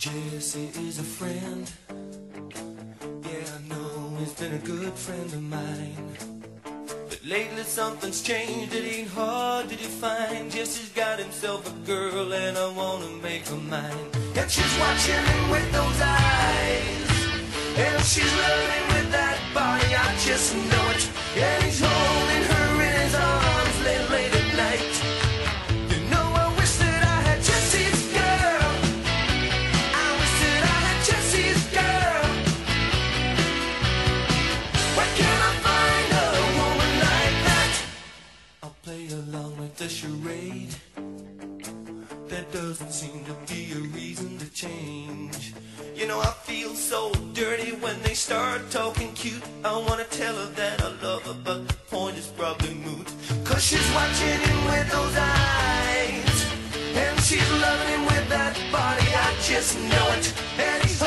Jesse is a friend. Yeah, I know he's been a good friend of mine. But lately something's changed, it ain't hard to define. Jesse's got himself a girl and I wanna make her mine. And she's watching him with those eyes. Charade. There doesn't seem to be a reason to change. You know, I feel so dirty when they start talking cute. I wanna tell her that I love her, but the point is probably moot. Cause she's watching him with those eyes. And she's loving him with that body, I just know it. And he's